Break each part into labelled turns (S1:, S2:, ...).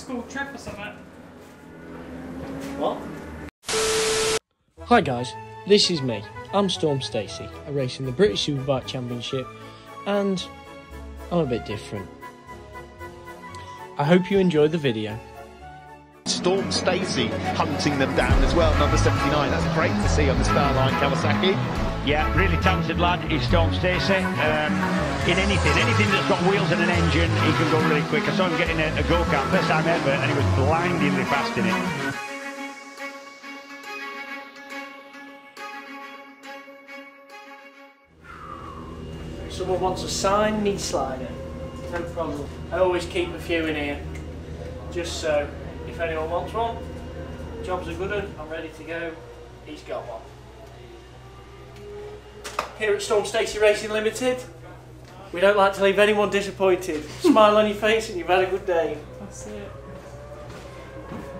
S1: school trip or something.
S2: What?
S3: Hi guys, this is me. I'm Storm Stacey. I race in the British Superbike Championship and I'm a bit different. I hope you enjoyed the video.
S4: Storm Stacey hunting them down as well, number 79. That's great to see on the Starline Kawasaki.
S5: Yeah, really talented lad. He's Storm Stacey. Um, in anything, anything that's got wheels and an engine, he can go really quick. I saw him getting a, a go-kart first time ever, and he was blindingly fast in it.
S3: Someone wants a signed knee slider. No problem. I always keep a few in here. Just so if anyone wants one, job's a good one, I'm ready to go. He's got one. Here at Storm Stacey Racing Limited, we don't like to leave anyone disappointed. Smile on your face and you've had a good day.
S1: That's it.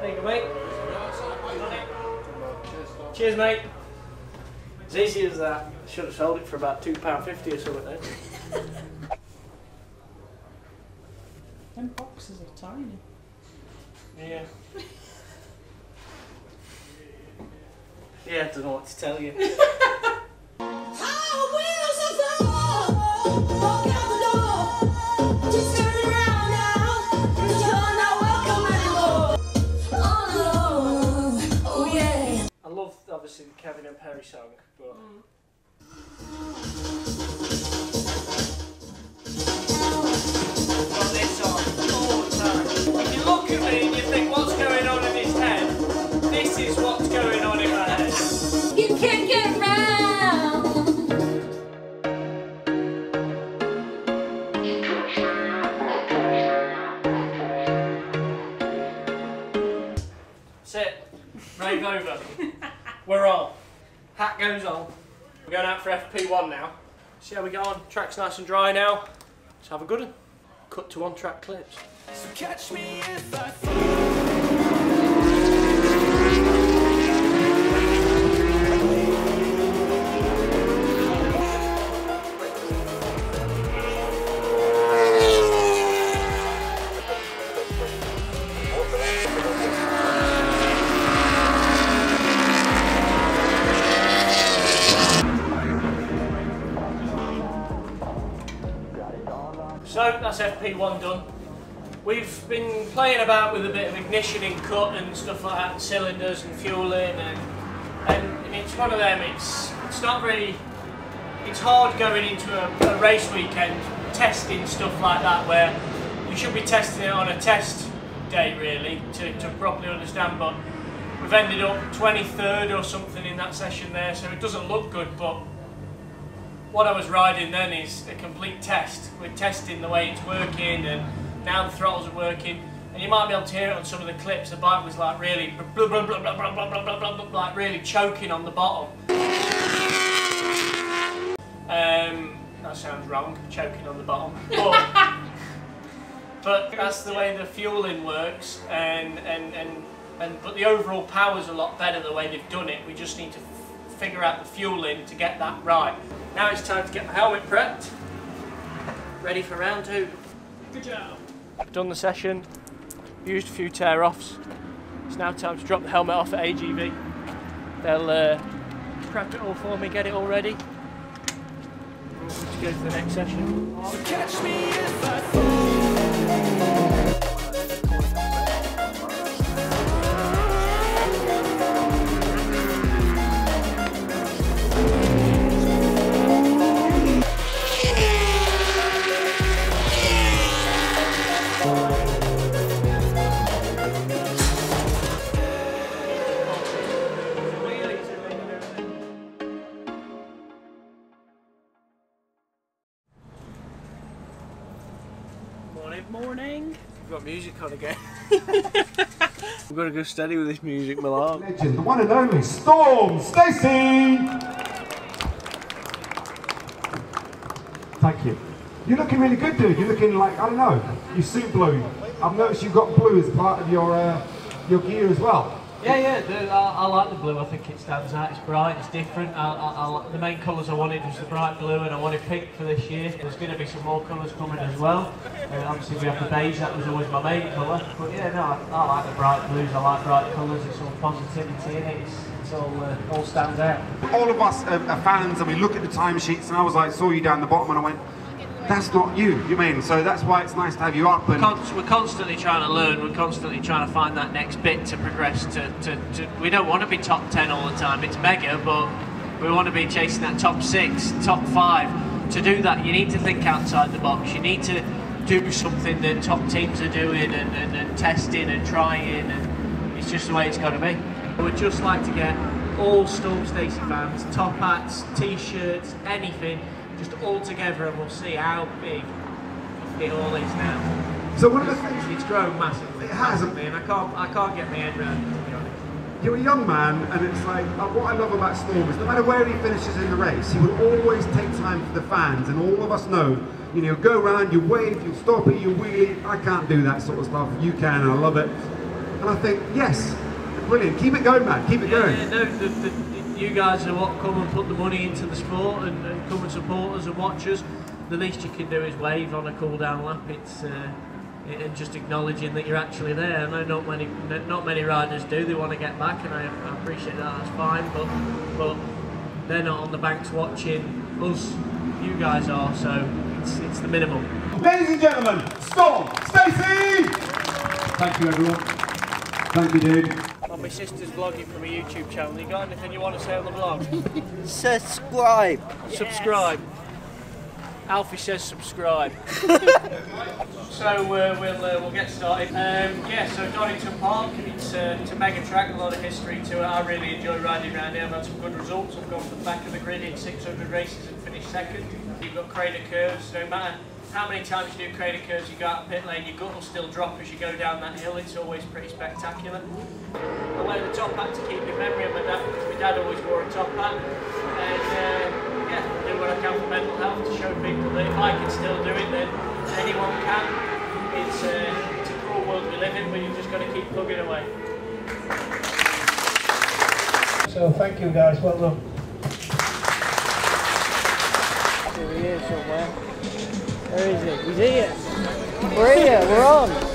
S3: There you go, mate. Cheers, mate. As easy as that. Should have sold it for about £2.50 or something then.
S1: Them boxes are tiny.
S3: Yeah. Yeah, I don't know what to tell you. Kevin and song, but got this on all the time. If you look at me and you think what's going on in his head, this is what's going on in my head.
S6: You can't get round.
S3: That's it. Rave over. We're on. Hat goes on. We're going out for FP1 now. See how we get on. Track's nice and dry now. Let's have a good one. Cut to on-track clips. So that's FP1 done. We've been playing about with a bit of ignition in cut and stuff like that, and cylinders and fueling, and, and, and it's one of them. It's it's not really. It's hard going into a, a race weekend testing stuff like that where you should be testing it on a test day really to, to properly understand. But we've ended up 23rd or something in that session there, so it doesn't look good, but what I was riding then is a complete test. We're testing the way it's working and now the throttles are working. And you might be able to hear it on some of the clips. The bike was like really blah, blah, blah, blah, blah, blah, blah, blah, blah, blah, like really choking on the bottom. Um, that sounds wrong, choking on the bottom. But, but that's the way the fueling works and, and, and, and but the overall power's a lot better the way they've done it. We just need to figure out the fueling to get that right. Now it's time to get my helmet prepped. Ready for round two.
S1: Good job.
S3: Done the session, used a few tear offs. It's now time to drop the helmet off at AGV. They'll uh, prep it all for me, get it all ready. And we'll go to the next session. Morning, morning. We've got music on again. We've got to go steady with this music, Milan.
S7: legend, the one and only Storm Stacey. Thank you. You're looking really good, dude. You're looking like I don't know. You suit blue. I've noticed you've got blue as part of your uh, your gear as well.
S3: Yeah, yeah, the, I, I like the blue. I think it stands out. It's bright, it's different. I, I, the main colours I wanted was the bright blue, and I wanted pink for this year. There's going to be some more colours coming as well. Uh, obviously, we have the beige. That was always my main colour. But yeah, no, I, like the bright blues. I like bright colours. It's all positivity in it. It's, all uh, all stands out.
S7: All of us are fans, and we look at the timesheets, and I was like, saw you down the bottom, and I went, that's not you. You mean? So that's why it's nice to have you up. And
S3: Const- we're constantly trying to learn. We're constantly trying to find that next bit to progress. To, to, to we don't want to be top ten all the time. It's mega, but we want to be chasing that top six, top five. To do that, you need to think outside the box. You need to do something that top teams are doing and, and, and testing and trying. And it's just the way it's got to be. We'd just like to get all Storm Stacey fans, top hats, t-shirts, anything, just all together, and we'll see how big it all is now.
S7: so one of the things
S3: It's grown massively.
S7: It has.
S3: massively, and I can't, I can't get my head around it, to be honest.
S7: you're a young man, and it's like uh, what I love about Storm is no matter where he finishes in the race, he will always take time for the fans, and all of us know. You know, go around, you wave, you stop it, you wheelie. I can't do that sort of stuff. You can, and I love it. And I think, yes, brilliant. Keep it going, man. Keep it going.
S3: Yeah, no, the, the, you guys are what come and put the money into the sport and, and come and support us and watch us. The least you can do is wave on a cool down lap. It's uh, and just acknowledging that you're actually there. I know not many not many riders do. They want to get back, and I, I appreciate that. That's fine, but but they're not on the banks watching us. You guys are, so it's it's the minimum.
S7: Ladies and gentlemen, Storm Stacey! Thank you, everyone. Thank you, dude.
S3: My sister's vlogging from a YouTube channel. You got anything you want to say on the vlog?
S8: Subscribe.
S3: Subscribe. Alfie says subscribe. so uh, we'll uh, we'll get started. Um, yeah, so Donington Park, it's, uh, it's a mega track, a lot of history to it. I really enjoy riding around here. I've had some good results. I've gone to the back of the grid in 600 races and finished second. You've got Craner Curves. No matter how many times you do Craner Curves, you go out pit lane, your gut will still drop as you go down that hill. It's always pretty spectacular. I wear the top hat to keep in memory of my dad because my dad always wore a top hat. And uh, yeah, do what I can for mental health to show people that if I can still do it, then anyone can. It's, uh, it's a cruel world we live in, but you've just got to keep plugging away. So thank you guys, well done.
S8: Here he is somewhere. Where is he? He's here. We're here. We're on.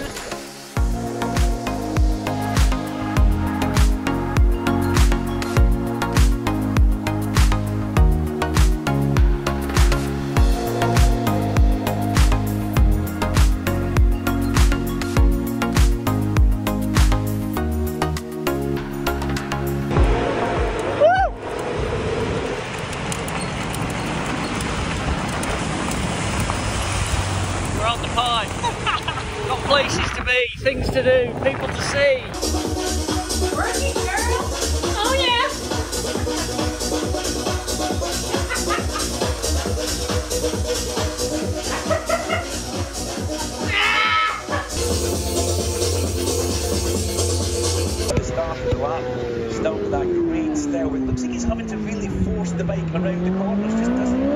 S3: The
S9: bike around the corners, just doesn't.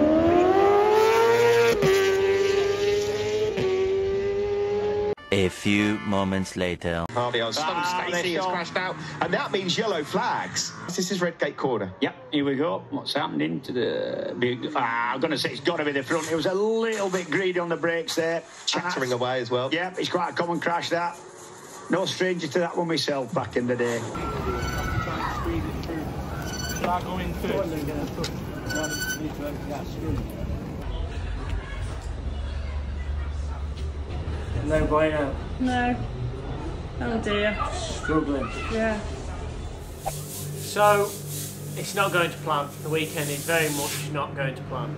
S10: A few moments later.
S4: Harvey on Storm
S5: Ah,
S4: Stacey has crashed out, and that means yellow flags. This is Redgate Corner.
S5: Yep, here we go. What's happening to the big? Ah, I'm going to say it's got to be the front. It was a little bit greedy on the brakes there.
S4: Chattering away as well.
S5: Yep, it's quite a common crash that. No stranger to that one myself back in the day.
S3: No bueno.
S1: No. Oh dear.
S3: Struggling.
S1: Yeah.
S3: So, it's not going to plan. The weekend is very much not going to plan.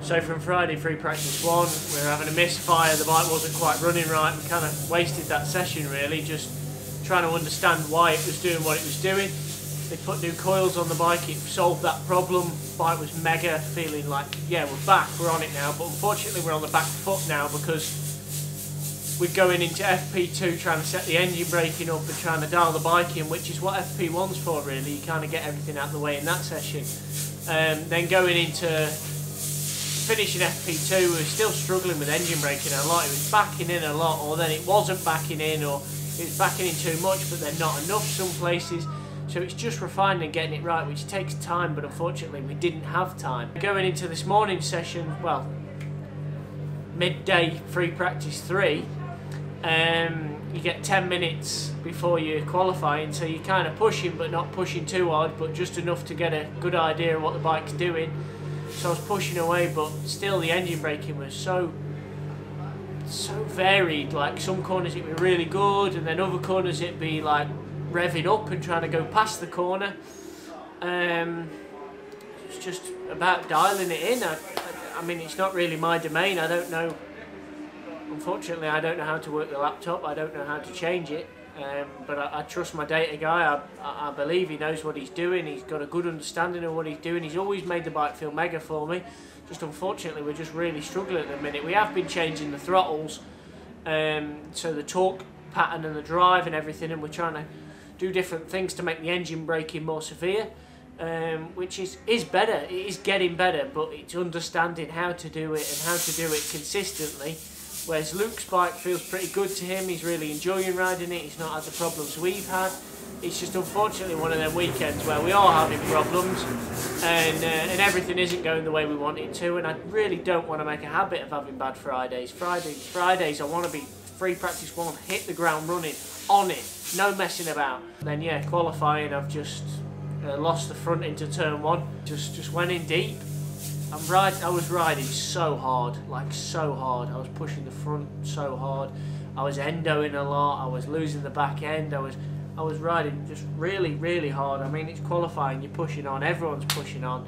S3: So from Friday free practice one, we were having a misfire. The bike wasn't quite running right. We kind of wasted that session really, just trying to understand why it was doing what it was doing. They put new coils on the bike. It solved that problem. Bike was mega, feeling like yeah we're back, we're on it now. But unfortunately we're on the back foot now because we're going into FP2 trying to set the engine braking up and trying to dial the bike in, which is what FP1's for really. You kind of get everything out of the way in that session. Um, then going into finishing FP2, we were still struggling with engine braking a lot. It was backing in a lot, or then it wasn't backing in, or it's backing in too much, but they're not enough some places. So it's just refining and getting it right, which takes time, but unfortunately we didn't have time. Going into this morning session, well, midday free practice three, um, you get 10 minutes before you're qualifying, so you're kind of pushing, but not pushing too hard, but just enough to get a good idea of what the bike's doing. So I was pushing away, but still the engine braking was so so varied. Like some corners it'd be really good, and then other corners it'd be like revving up and trying to go past the corner. Um, it's just about dialing it in. I, I, mean, it's not really my domain. I don't know. Unfortunately, I don't know how to work the laptop. I don't know how to change it. Um, but I, I, trust my data guy. I, I, believe he knows what he's doing. He's got a good understanding of what he's doing. He's always made the bike feel mega for me. Just unfortunately, we're just really struggling at the minute. We have been changing the throttles, um, so the torque pattern and the drive and everything, and we're trying to do different things to make the engine braking more severe. Um, which is, is better, it is getting better, but it's understanding how to do it and how to do it consistently Whereas Luke's bike feels pretty good to him, he's really enjoying riding it, he's not had the problems we've had. It's just unfortunately one of them weekends where we are having problems and, uh, and everything isn't going the way we want it to and I really don't want to make a habit of having bad Fridays. Fridays, Fridays I want to be free practice one, hit the ground running, on it, no messing about. Then yeah, qualifying I've just uh, lost the front into turn one, just, just went in deep I'm ride, I was riding so hard, like so hard. I was pushing the front so hard. I was endoing a lot. I was losing the back end. I was, I was riding just really, really hard. I mean, it's qualifying. You're pushing on. Everyone's pushing on.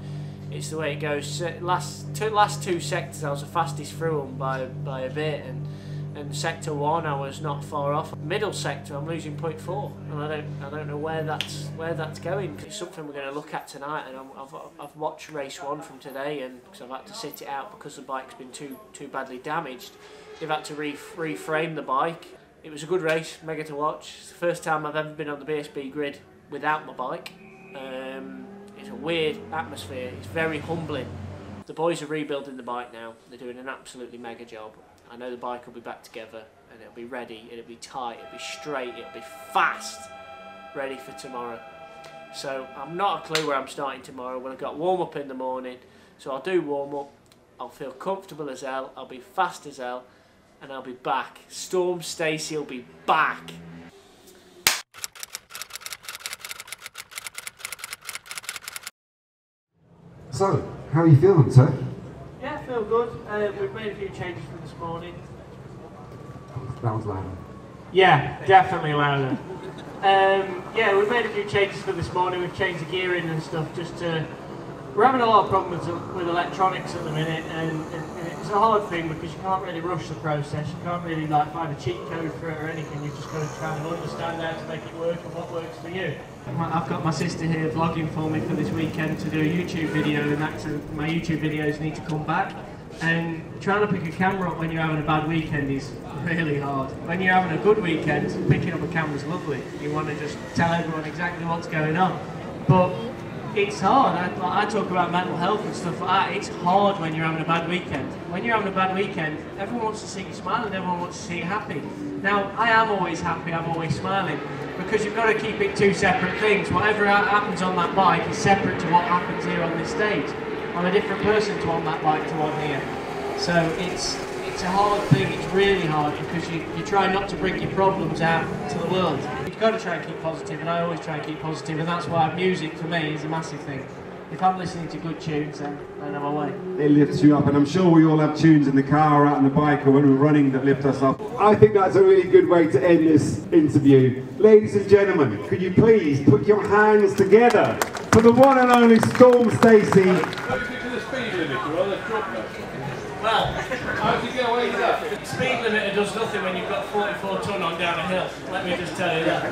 S3: It's the way it goes. Last two, last two sectors, I was the fastest through them by by a bit, and and sector one I was not far off. Middle sector I'm losing 0.4 and I don't I don't know where that's where that's going. It's something we're going to look at tonight and i have I've watched race one from today and because I've had to sit it out because the bike's been too too badly damaged. They've had to re reframe the bike. It was a good race, mega to watch. It's the first time I've ever been on the BSB grid without my bike. Um, it's a weird atmosphere. It's very humbling. The boys are rebuilding the bike now. They're doing an absolutely mega job. I know the bike will be back together and it'll be ready, it'll be tight, it'll be straight, it'll be fast, ready for tomorrow. So I'm not a clue where I'm starting tomorrow. When I've got warm up in the morning, so I'll do warm up. I'll feel comfortable as hell. I'll be fast as hell, and I'll be back. Storm Stacey will be back.
S7: So, how are you feeling, sir?
S3: Feel good. Uh, we've made a few changes for this morning.
S7: That was louder.
S3: Yeah, definitely louder. Um, yeah, we've made a few changes for this morning. We've changed the gearing and stuff just to. We're having a lot of problems with electronics at the minute, and, and, and, it's a hard thing because you can't really rush the process. You can't really like find a cheat code for it or anything. You've just got to try and understand how to make it work and what works for you. I've got my sister here vlogging for me for this weekend to do a YouTube video and that's a, my YouTube videos need to come back and trying to pick a camera up when you're having a bad weekend is really hard. When you're having a good weekend, picking up a camera is lovely. You want to just tell everyone exactly what's going on. But it's hard. I, I, talk about mental health and stuff like that. It's hard when you're having a bad weekend. When you're having a bad weekend, everyone wants to see you smiling, everyone wants to see you happy. Now, I am always happy, I'm always smiling, because you've got to keep it two separate things. Whatever happens on that bike is separate to what happens here on this stage. I'm a different person to on that bike to on here. So it's it's a hard thing, it's really hard because you, you try not to bring your problems out to the world. You've got to try and keep positive and I always try and keep positive and that's why music for me is a massive thing. If I'm listening to good tunes then, then I'm away.
S7: It lifts you up and I'm sure we all have tunes in the car or out on the bike or when we're running that lift us up. I think that's a really good way to end this interview. Ladies and gentlemen, could you please put your hands together for the one and only Storm Stacey.
S3: Well, how did you get away with that? Speed limiter does nothing when you've got 44 tonne on down a hill. Let me just tell you that.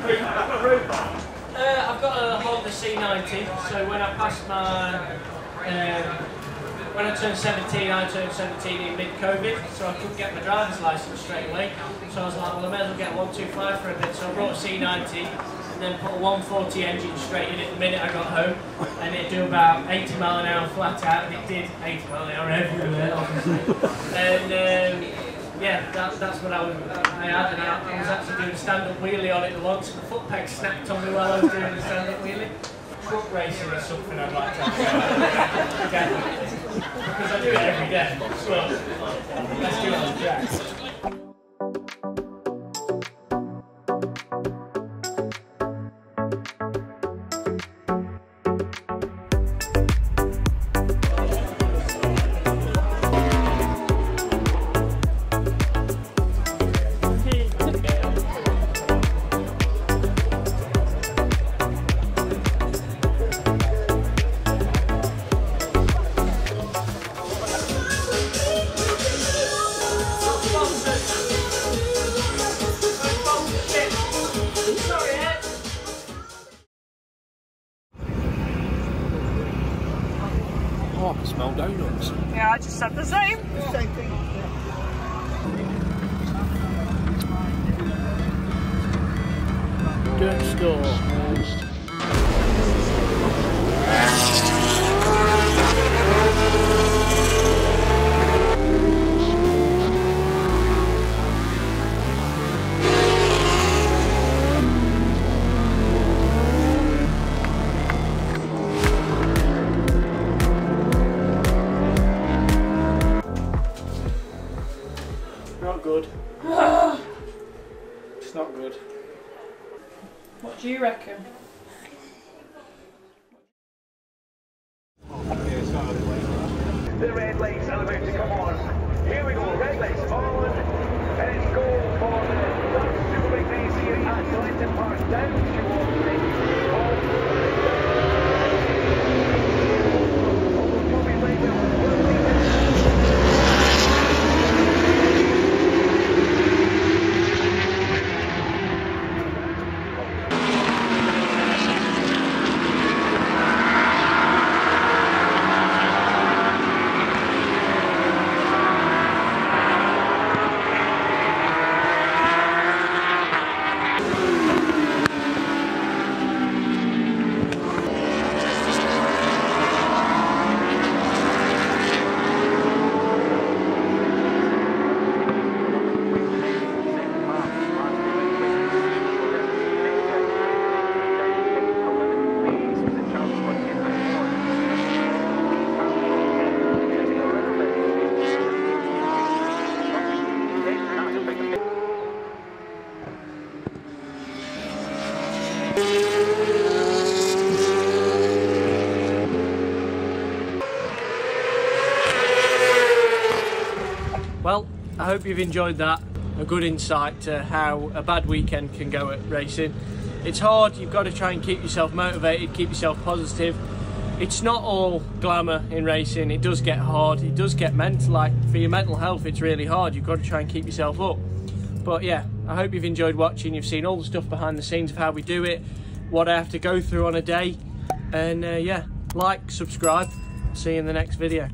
S3: Uh, I've got a Honda C90, so when I pass my, um, when I turned 17, I turned 17 in mid-COVID, so I couldn't get my driver's license straight away. So I was like, well, I may as well get 125 for a bit. So I brought a C90, and then put a 140 engine straight in it the minute I got home, and it do about 80 mile an hour flat out, and it did 80 mile an hour everywhere, obviously. and um, yeah, that, that's what I, was, I had, and I, I was actually doing a stand-up wheelie on it once, and the foot peg snapped on me while I was doing the stand-up wheelie. Truck racing is something I'd like to have because I do it every day. So let's do it on the track.
S1: Yeah, I just said the same.
S9: Donington Park down towards the
S3: Well, I hope you've enjoyed that. A good insight to how a bad weekend can go at racing. It's hard, you've got to try and keep yourself motivated, keep yourself positive. It's not all glamour in racing, it does get hard, it does get mental. Like for your mental health, it's really hard. You've got to try and keep yourself up. But yeah, I hope you've enjoyed watching. You've seen all the stuff behind the scenes of how we do it, what I have to go through on a day. And uh, yeah, like, subscribe. See you in the next video.